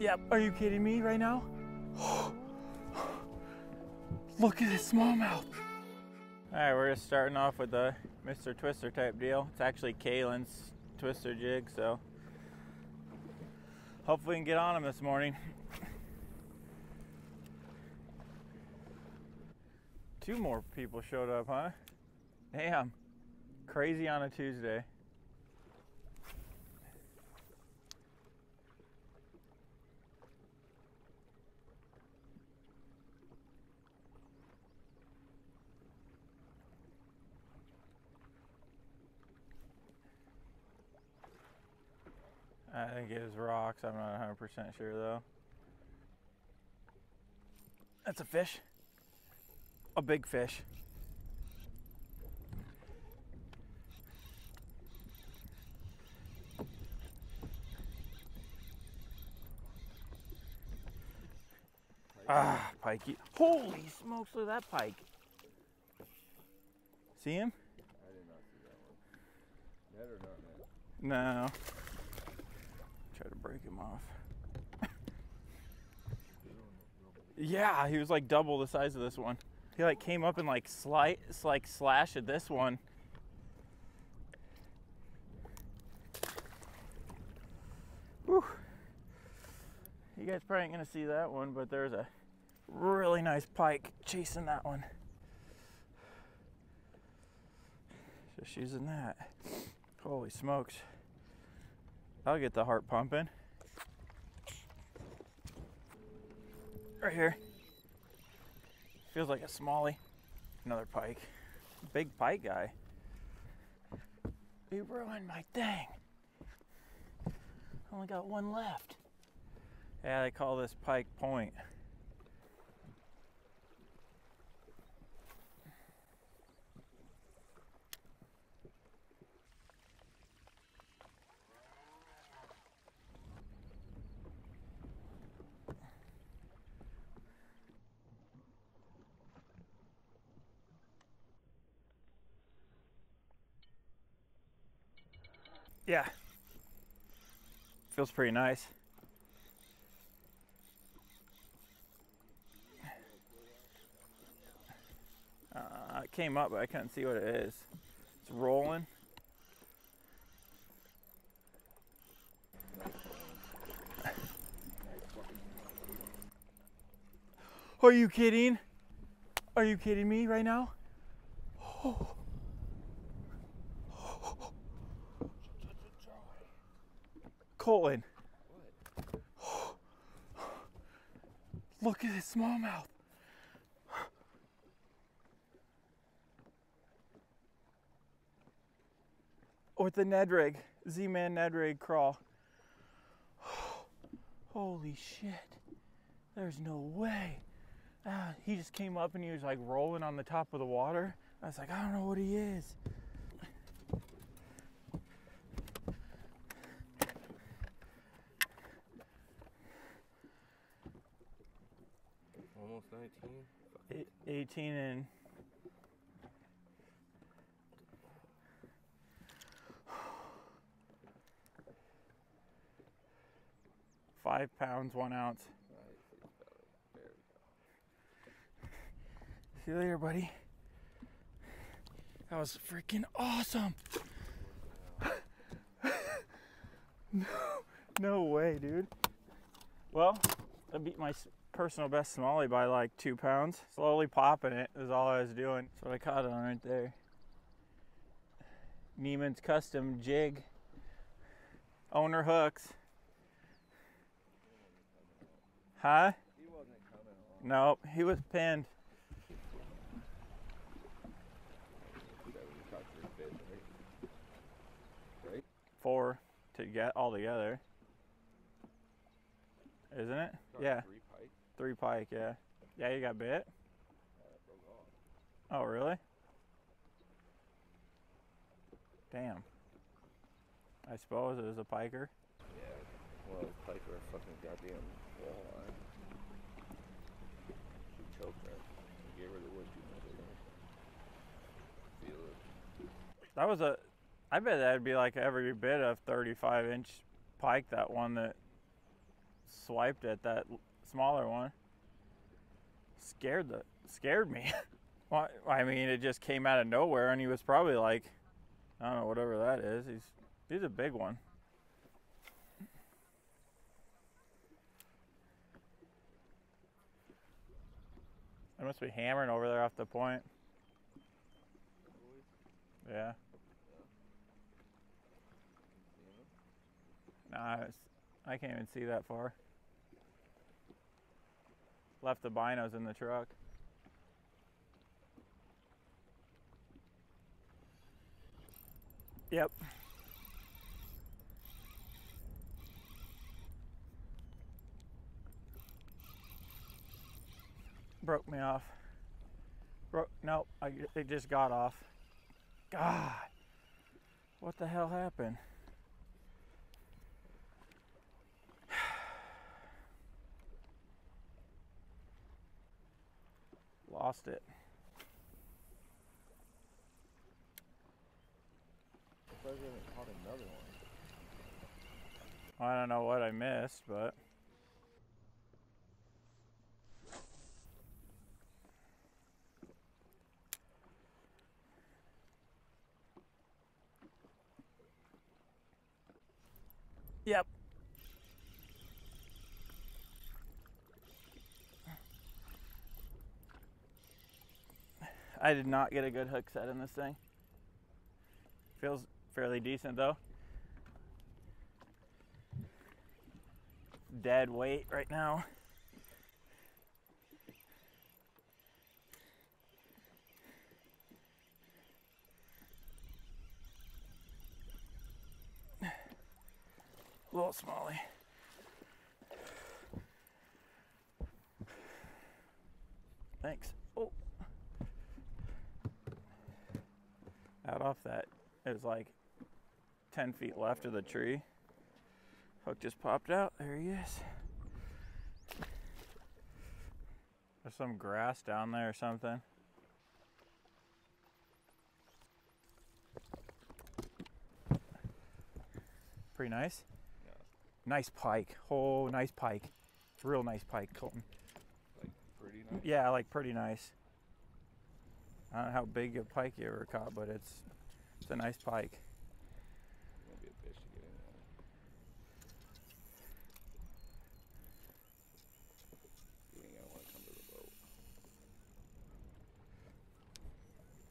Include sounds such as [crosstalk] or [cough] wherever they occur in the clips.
Yep. Are you kidding me right now? [gasps] Look at this smallmouth. All right, we're just starting off with the Mr. Twister type deal. It's actually Kalen's Twister jig, so hopefully we can get on him this morning. Two more people showed up, huh? Damn. Crazy on a Tuesday. I think it was rocks. I'm not 100% sure though. That's a fish. A big fish. Ah, pikey. Holy smokes, look at that pike. See him? I did not see that one. Net or not net? No. Break him off. yeah, he was like double the size of this one. He like came up and like slight, like slash at this one. Whew. You guys probably ain't gonna see that one, but there's a really nice pike chasing that one. Just using that. Holy smokes. I'll get the heart pumping. Right here. Feels like a smallie. Another pike. Big pike guy. You ruined my thing. Only got one left. Yeah, they call this Pike Point. Yeah. Feels pretty nice. Uh, it came up, but I couldn't see what it is. It's rolling. Are you kidding? Are you kidding me right now? [gasps] Colton. [gasps] Look at this smallmouth. [gasps] With the Ned rig, Z-Man Ned rig crawl. [sighs] Holy shit. There's no way. Ah, he just came up and he was like rolling on the top of the water. I was like, I don't know what he is. Almost 19? Eight- 18 and five pounds one ounce. See you later buddy. That was freaking awesome. [laughs] No, no way dude. Well i beat my personal best smallie by like two pounds. Slowly popping it is all I was doing. That's what I caught on right there. Neiman's custom jig. Owner hooks. Huh? He. Nope, he was pinned. Four to get all together. Isn't it? Yeah, Three pike. yeah. Yeah, you got bit? It broke off. Oh, really? Damn. I suppose it was a piker. Yeah. Well, it's pike a fucking goddamn walleye. She choked her. He gave her the wood too much, I. Feel it. That was a, I bet that'd be like every bit of 35 inch pike, that one that swiped at that smaller one. Scared the scared me. [laughs] Why? I mean, it just came out of nowhere, and he was probably like, I don't know, whatever that is. He's he's a big one. I must be hammering over there off the point. Yeah. Nah, I can't even see that far. Left the binos in the truck. Yep. Broke me off. Broke. Nope. I, it just got off. God. What the hell happened? Lost it. Another one. I don't know what I missed, but Yep. I did not get a good hook set in this thing. Feels fairly decent though. dead weight right now. A little smallie. Thanks. Oh. Out off that. It was like 10 feet left of the tree. Hook just popped out. There he is. There's some grass down there or something. Pretty nice. Yeah. Nice pike. Oh, nice pike. Real nice pike, Colton. Like pretty nice. Yeah, like pretty nice. I don't know how big a pike you ever caught, but it's it's a nice pike. It's gonna be a bitch to get in there. You ain't gonna wanna come to the boat.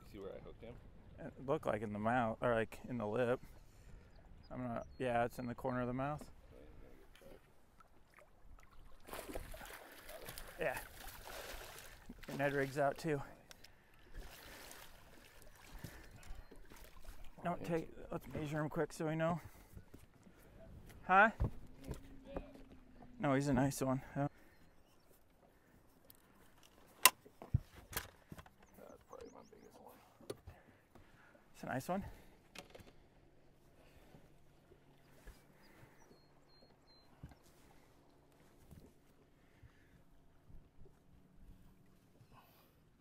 You see where I hooked him? It looked like in the mouth or like in the lip. I'm not. Yeah, it's in the corner of the mouth. So he's gonna get stuck. Yeah. Your Ned rig's out too. Don't take. Let's measure him quick so we know. Huh? No, he's a nice one. Yeah. That's probably my biggest one. It's a nice one.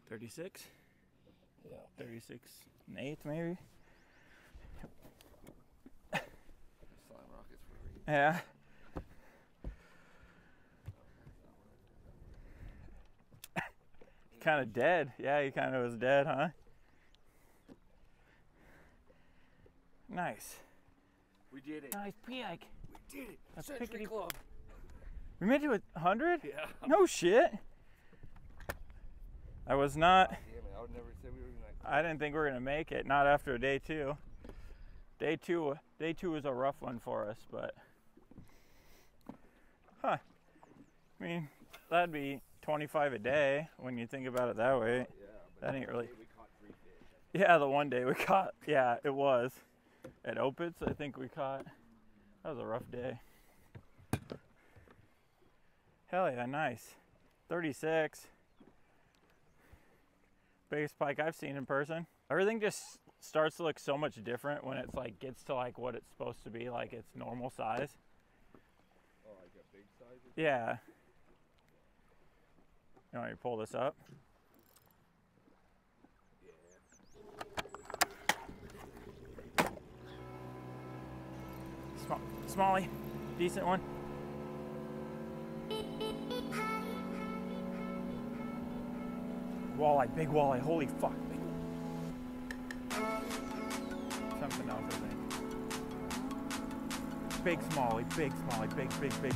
Thirty-six. Yeah. 36 and eight, maybe. Slime rockets for a reason. Yeah. [laughs] kind of dead. Yeah, he kind of was dead, huh? Nice. We did it. Nice pike. We did it. That's Century pickety- Club. We made it with 100? Yeah. No shit. I was not. Damn it. I would never say we were gonna. I didn't think we were gonna make it. Not after day two. Day two. Day two was a rough one for us, but. Huh. I mean, that'd be 25 a day when you think about it that way. Yeah. But That ain't really. We caught three fish. Yeah, the one day we caught. Yeah, it was. At Opitz, I think we caught. That was a rough day. Hell yeah, nice. 36. Biggest pike I've seen in person. Everything just starts to look so much different when it's like gets to like what it's supposed to be, like its normal size big sizes? Yeah. You want me to pull this up? Yeah. Small, smally, decent one. Walleye, big walleye, holy fuck. Something else, I think. Big smallie, big smallie, big, big, big.